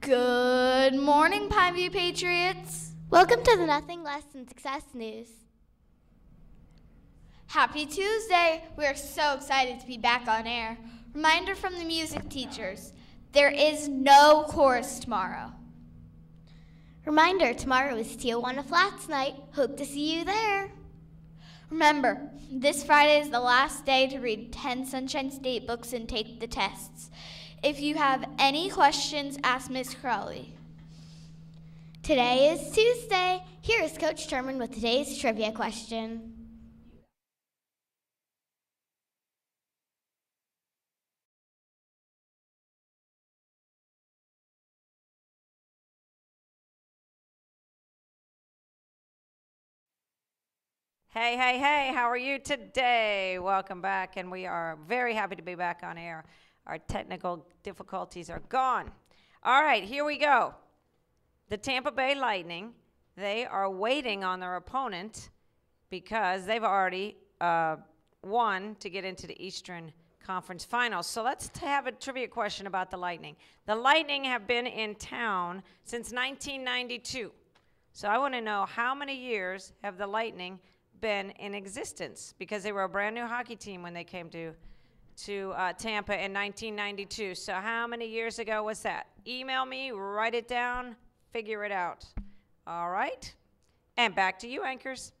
Good morning, Pine View Patriots. Welcome to the Nothing Less Than Success News. Happy Tuesday. We are so excited to be back on air. Reminder from the music teachers there is no chorus tomorrow. Reminder tomorrow is Tijuana Flats night. Hope to see you there. Remember, this Friday is the last day to read 10 Sunshine State books and take the tests. If you have any questions, ask Miss Crowley. Today is Tuesday. Here is Coach Sherman with today's trivia question. Hey, hey, hey, how are you today? Welcome back, and we are very happy to be back on air. Our technical difficulties are gone. All right, here we go. The Tampa Bay Lightning, they are waiting on their opponent because they've already uh, won to get into the Eastern Conference Finals. So let's have a trivia question about the Lightning. The Lightning have been in town since 1992. So I want to know how many years have the Lightning been in existence because they were a brand new hockey team when they came to to uh, Tampa in 1992. So how many years ago was that? Email me, write it down, figure it out. All right, and back to you, anchors.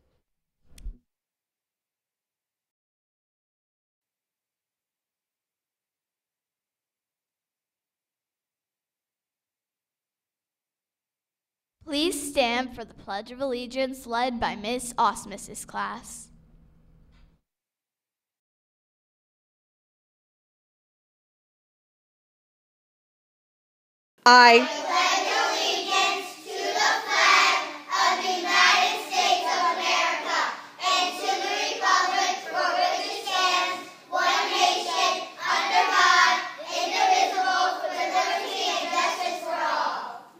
Please stand for the Pledge of Allegiance led by Miss Osmus's class. I. Pledge allegiance to the flag of the United States of America and to the republic for which it stands, one nation, under God, indivisible, with liberty and justice for all.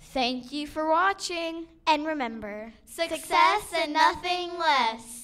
Thank you for watching. And remember, success and nothing less.